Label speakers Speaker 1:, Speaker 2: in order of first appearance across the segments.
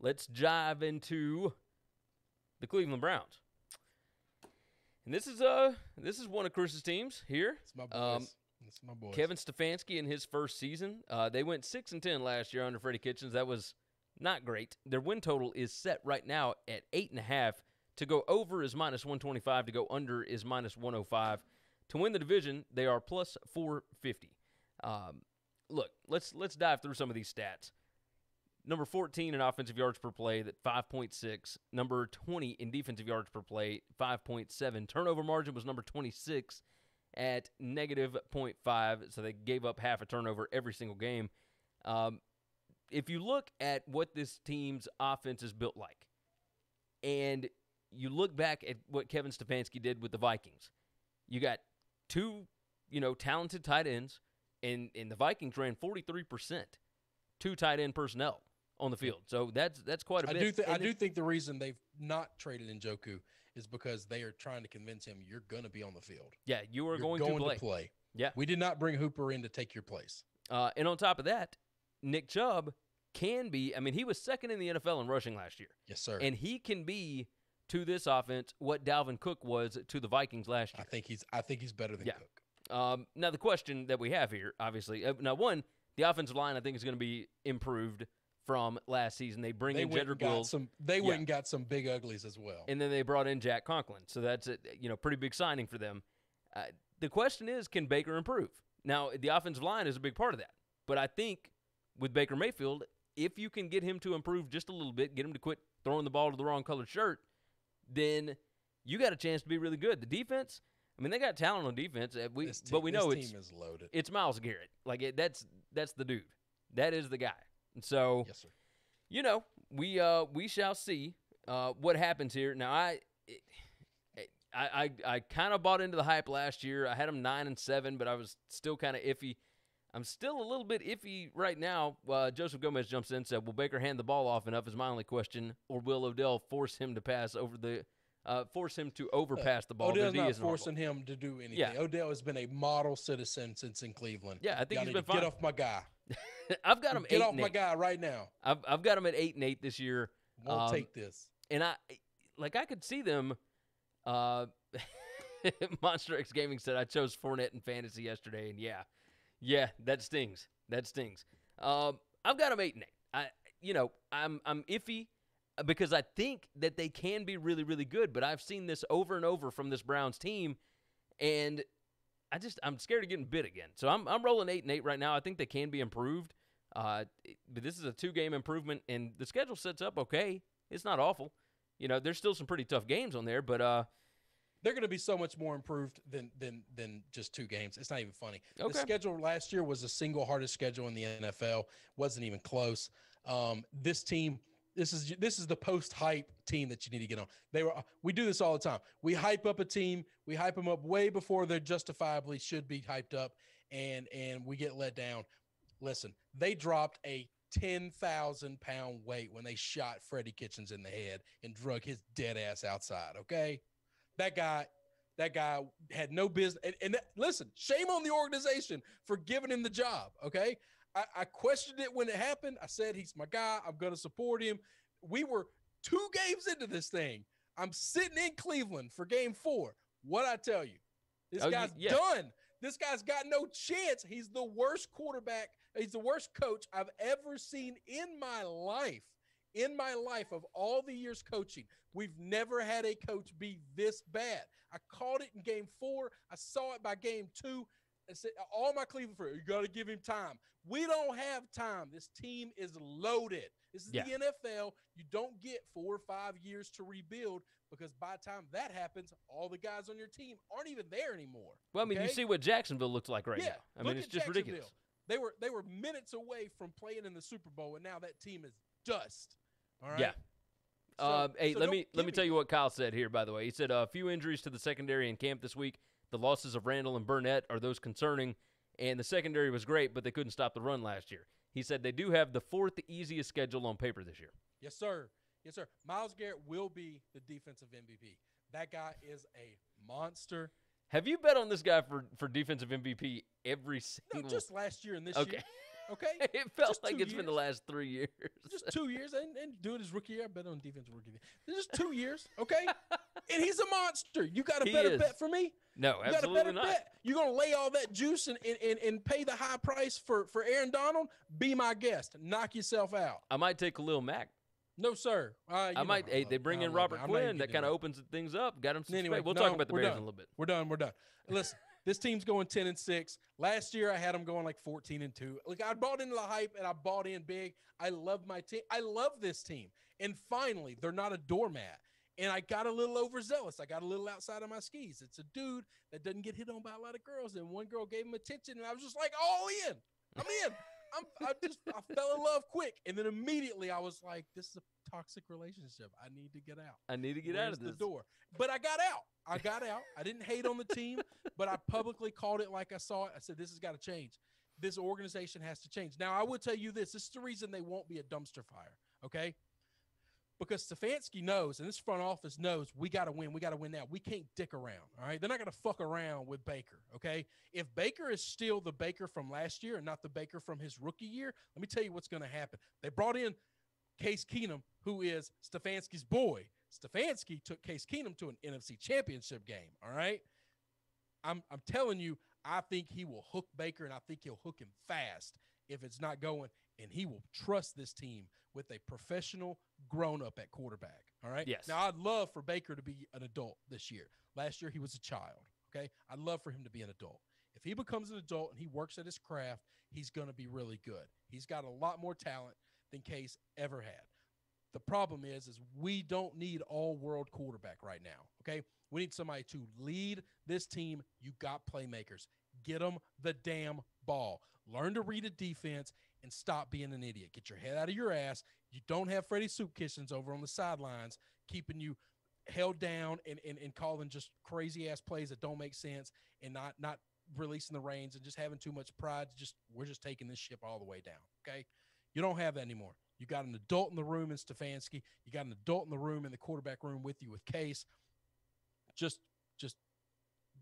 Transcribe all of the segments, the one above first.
Speaker 1: let's dive into the Cleveland Browns. And this is uh this is one of Chris's teams here.
Speaker 2: It's my boys.
Speaker 1: Um,
Speaker 2: it's my boys.
Speaker 1: Kevin Stefanski in his first season. Uh, they went six and ten last year under Freddie Kitchens. That was not great. Their win total is set right now at eight and a half. To go over is minus one twenty five. To go under is minus one hundred five. To win the division, they are plus four fifty. Um, look, let's let's dive through some of these stats. Number 14 in offensive yards per play, that 5.6. Number 20 in defensive yards per play, 5.7. Turnover margin was number 26 at negative 0.5, so they gave up half a turnover every single game. Um, if you look at what this team's offense is built like, and you look back at what Kevin Stefanski did with the Vikings, you got two, you know, talented tight ends, and, and the Vikings ran 43%, two tight end personnel on the field. So that's that's quite a bit.
Speaker 2: do. Th- I do think the reason they've not traded Njoku is because they are trying to convince him you're going to be on the field.
Speaker 1: Yeah, you are
Speaker 2: You're
Speaker 1: going, to play. Yeah.
Speaker 2: We did not bring Hooper in to take your place.
Speaker 1: Uh, and on top of that, Nick Chubb can be. I mean, he was second in the NFL in rushing last year,
Speaker 2: Yes, sir.
Speaker 1: and he can be to this offense what Dalvin Cook was to the Vikings last year.
Speaker 2: I think he's. I think he's better than
Speaker 1: Yeah.
Speaker 2: Cook.
Speaker 1: Um, now the question that we have here, obviously, uh, now one, the offensive line I think is going to be improved from last season. They bring
Speaker 2: They
Speaker 1: in Jedrick Wills.
Speaker 2: some. They
Speaker 1: Yeah.
Speaker 2: went and got some big uglies as well.
Speaker 1: and then they brought in Jack Conklin. So that's a you know pretty big signing for them. Uh, the question is, can Baker improve? Now the offensive line is a big part of that, but I think with Baker Mayfield, if you can get him to improve just a little bit, get him to quit throwing the ball to the wrong colored shirt, then you got a chance to be really good. The defense, I mean, they got talent on defense, uh, we, but we know it's
Speaker 2: is loaded.
Speaker 1: it's Myles Garrett. Like it, that's that's the dude. That is the guy. And so
Speaker 2: yes, sir.
Speaker 1: you know, we uh we shall see uh what happens here. Now I it, I I, I kind of bought into the hype last year. I had them nine and seven, but I was still kind of iffy. I'm still a little bit iffy right now. Uh, Joseph Gomez jumps in and said, "Will Baker hand the ball off enough?" Is my only question, or will Odell force him to pass over the, uh, force him to overpass the ball?
Speaker 2: Odell's
Speaker 1: he
Speaker 2: not forcing him to do anything.
Speaker 1: Yeah.
Speaker 2: Odell has been a model citizen since in Cleveland.
Speaker 1: Yeah, I think
Speaker 2: Y'all
Speaker 1: he's been
Speaker 2: to
Speaker 1: fine.
Speaker 2: Get off my guy.
Speaker 1: I've got him
Speaker 2: Get off my
Speaker 1: eight.
Speaker 2: guy right now.
Speaker 1: I've I've got him at eight and eight this year.
Speaker 2: Won't
Speaker 1: Um,
Speaker 2: take this.
Speaker 1: and I like I could see them. Uh, Monster X Gaming said I chose Fournette in fantasy yesterday, and yeah, yeah, that stings. That stings. Um, I've got them eight and eight. I, you know, I'm I'm iffy because I think that they can be really really good, but I've seen this over and over from this Browns team, and I just I'm scared of getting bit again. So I'm I'm rolling eight and eight right now. I think they can be improved. Uh, but this is a two game improvement, and the schedule sets up okay. It's not awful. You know, there's still some pretty tough games on there, but uh,
Speaker 2: They're going to be so much more improved than than than just two games. It's not even funny.
Speaker 1: Okay.
Speaker 2: The schedule last year was the single hardest schedule in the NFL. wasn't even close. Um, this team, this is this is the post hype team that you need to get on. They were we do this all the time. We hype up a team. We hype them up way before they're justifiably should be hyped up, and and we get let down. Listen, they dropped a. 10,000 pound weight when they shot Freddie Kitchens in the head and drug his dead ass outside. Okay that guy that guy had no business and, and that- listen shame on the organization for giving him the job okay I, I questioned it when it happened. I said he's my guy. I'm going to support him. We were two games into this thing. I'm sitting in cleveland for game four. What i tell you this
Speaker 1: Oh,
Speaker 2: guy's
Speaker 1: yeah.
Speaker 2: done. This guy's got no chance. He's the worst quarterback. He's the worst coach i've ever seen in my life in my life of all the years coaching, we've never had a coach be this bad. I called it in game four. I saw it by game two. All my Cleveland friends, you got to give him time. We don't have time. This team is loaded. This is
Speaker 1: Yeah.
Speaker 2: the NFL. You don't get four or five years to rebuild because by the time that happens, all the guys on your team aren't even there anymore.
Speaker 1: well, I mean, you see what Jacksonville looks like right
Speaker 2: yeah,
Speaker 1: now. I
Speaker 2: look
Speaker 1: mean, it's just ridiculous.
Speaker 2: They were they were minutes away from playing in the Super Bowl, and now that team is dust. All right.
Speaker 1: Yeah.
Speaker 2: So-
Speaker 1: uh, hey,
Speaker 2: so
Speaker 1: let me let me tell you what Kyle said here. By the way, he said a few injuries to the secondary in camp this week. The losses of Randall and Burnett are those concerning, and the secondary was great, but they couldn't stop the run last year. He said they do have the fourth easiest schedule on paper this year.
Speaker 2: Yes, sir. Yes, sir. Myles Garrett will be the defensive MVP. That guy is a monster.
Speaker 1: Have you bet on this guy for for defensive MVP every single?
Speaker 2: No, just last year and this
Speaker 1: Okay.
Speaker 2: year. Okay,
Speaker 1: it felt
Speaker 2: Just
Speaker 1: like it's been the last three years.
Speaker 2: just two years and, and doing his rookie year. I bet on defense rookie year. Just two years, okay? and he's a monster. You got a
Speaker 1: He
Speaker 2: better
Speaker 1: is.
Speaker 2: bet for me?
Speaker 1: No,
Speaker 2: You
Speaker 1: absolutely
Speaker 2: better
Speaker 1: not.
Speaker 2: bet? You're gonna lay all that juice and, and, and, and pay the high price for, for Aaron Donald? Be my guest. Knock yourself out.
Speaker 1: I might take a little Mack.
Speaker 2: No, sir. Uh,
Speaker 1: I might. Hey, they bring in Robert
Speaker 2: it. I'm not even
Speaker 1: Quinn. That kind of opens things up. Got him
Speaker 2: Anyway,
Speaker 1: space. We'll
Speaker 2: no,
Speaker 1: talk about the Bears
Speaker 2: done.
Speaker 1: in a little bit.
Speaker 2: We're done. We're done. Listen, this team's going 10 and 6. Last year I had them going like 14 and 2. Like I bought into the hype and I bought in big. I love my team. I love this team. And finally, they're not a doormat. And I got a little overzealous. I got a little outside of my skis. It's a dude that doesn't get hit on by a lot of girls. And one girl gave him attention, and I was just like, all in. I'm in. I'm, I just I fell in love quick. And then immediately I was like, this is a toxic relationship. I need to get out.
Speaker 1: I need to get out of this.
Speaker 2: the door. But I got out. I got out. I didn't hate on the team, but I publicly called it like I saw it. I said, this has got to change. This organization has to change. Now, I will tell you this this is the reason they won't be a dumpster fire, okay? Because Stefanski knows, and this front office knows, we got to win. We got to win now. We can't dick around, all right? They're not going to fuck around with Baker, okay? If Baker is still the Baker from last year and not the Baker from his rookie year, let me tell you what's going to happen. They brought in Case Keenum, who is Stefanski's boy. Stefanski took Case Keenum to an NFC championship game. All right. I'm I'm telling you, I think he will hook Baker and I think he'll hook him fast if it's not going. And he will trust this team with a professional grown up at quarterback. All right.
Speaker 1: Yes.
Speaker 2: Now I'd love for Baker to be an adult this year. Last year he was a child. Okay. I'd love for him to be an adult. If he becomes an adult and he works at his craft, he's going to be really good. He's got a lot more talent than Case ever had. The problem is, is we don't need all world quarterback right now. Okay, we need somebody to lead this team. You got playmakers. Get them the damn ball. Learn to read a defense and stop being an idiot. Get your head out of your ass. You don't have Freddie Soup Kitchens over on the sidelines keeping you held down and, and, and calling just crazy ass plays that don't make sense and not not releasing the reins and just having too much pride. Just we're just taking this ship all the way down. Okay. You don't have that anymore. You got an adult in the room in Stefanski. You got an adult in the room in the quarterback room with you with Case. Just just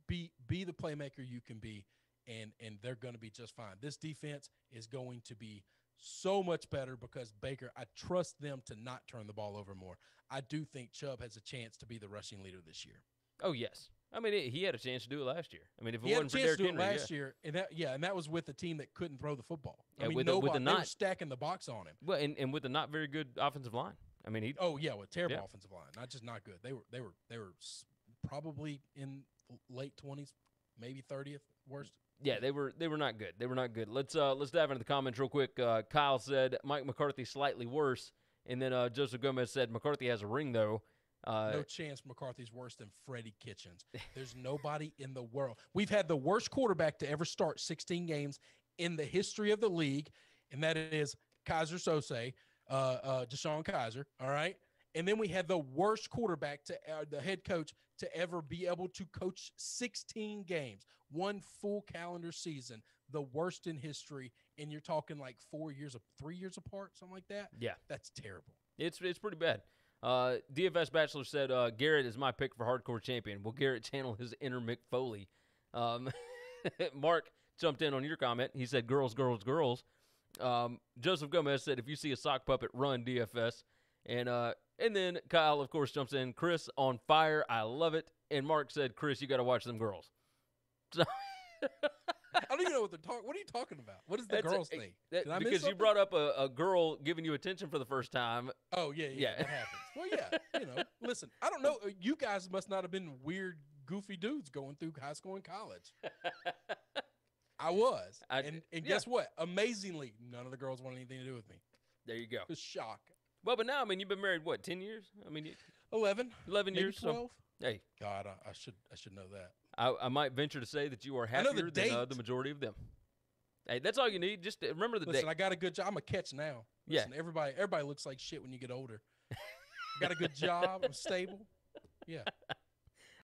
Speaker 2: be be the playmaker you can be and and they're going to be just fine. This defense is going to be so much better because Baker, I trust them to not turn the ball over more. I do think Chubb has a chance to be the rushing leader this year.
Speaker 1: Oh yes. I mean, it, he had a chance to do it last year. I mean, if it
Speaker 2: He had a
Speaker 1: wasn't for
Speaker 2: chance
Speaker 1: Derrick
Speaker 2: to do it
Speaker 1: Henry,
Speaker 2: last
Speaker 1: yeah.
Speaker 2: year, and that yeah, and that was with a team that couldn't throw the football. I
Speaker 1: Yeah,
Speaker 2: mean,
Speaker 1: with the- with the not-
Speaker 2: stacking the box on him.
Speaker 1: well, and, and with a not very good offensive line. I mean, he
Speaker 2: Oh yeah, with terrible
Speaker 1: Yeah.
Speaker 2: offensive line, not just not good. They were they were they were probably in late twenties, maybe thirtieth worst.
Speaker 1: Yeah, they were they were not good. They were not good. Let's uh let's dive into the comments real quick. Uh, Kyle said Mike McCarthy slightly worse, and then uh, Joseph Gomez said McCarthy has a ring though. Uh,
Speaker 2: no chance McCarthy's worse than Freddie Kitchens. There's nobody in the world. We've had the worst quarterback to ever start 16 games in the history of the league, and that is Kaiser Sose, uh, uh, DeShone Kizer. All right. And then we had the worst quarterback to uh, the head coach to ever be able to coach 16 games, one full calendar season, the worst in history. And you're talking like four years, of three years apart, something like that.
Speaker 1: yeah,
Speaker 2: That's terrible.
Speaker 1: it's it's pretty bad. Uh, DFS Bachelor said uh, Garrett is my pick for hardcore champion. Will Garrett channel his inner Mick Foley? Um, Mark jumped in on your comment. He said girls, girls, girls. Um, Joseph Gomez said if you see a sock puppet, run DFS. And uh, and then Kyle, of course, jumps in. Chris on fire. I love it. And Mark said, Chris, you got to watch them girls. So
Speaker 2: I don't even know what they're talking. What are you talking about? What is the
Speaker 1: That's
Speaker 2: girls
Speaker 1: eh,
Speaker 2: thing?
Speaker 1: that- because you brought up a, a girl giving you attention for the first time.
Speaker 2: Oh yeah, yeah,
Speaker 1: Yeah.
Speaker 2: that happens. Well, yeah, you know. Listen, I don't know. uh, You guys must not have been weird, goofy dudes going through high school and college. I was,
Speaker 1: I-
Speaker 2: and and
Speaker 1: yeah.
Speaker 2: guess what? Amazingly, none of the girls wanted anything to do with me.
Speaker 1: there you go.
Speaker 2: It shock.
Speaker 1: Well, but now I mean you've been married what ten years? I mean, you-
Speaker 2: Eleven,
Speaker 1: eleven
Speaker 2: maybe
Speaker 1: years. So
Speaker 2: twelve.
Speaker 1: hey,
Speaker 2: God, I, I should I should know that.
Speaker 1: I, I might venture to say that you are
Speaker 2: I know the
Speaker 1: happier than uh, the majority of them. Hey, that's all you need. Just uh, remember the day.
Speaker 2: Listen,
Speaker 1: date.
Speaker 2: I got a good job. I'm a catch now.
Speaker 1: Yeah.
Speaker 2: Everybody everybody looks like shit when you get older. I got a good job. I'm stable. Yeah.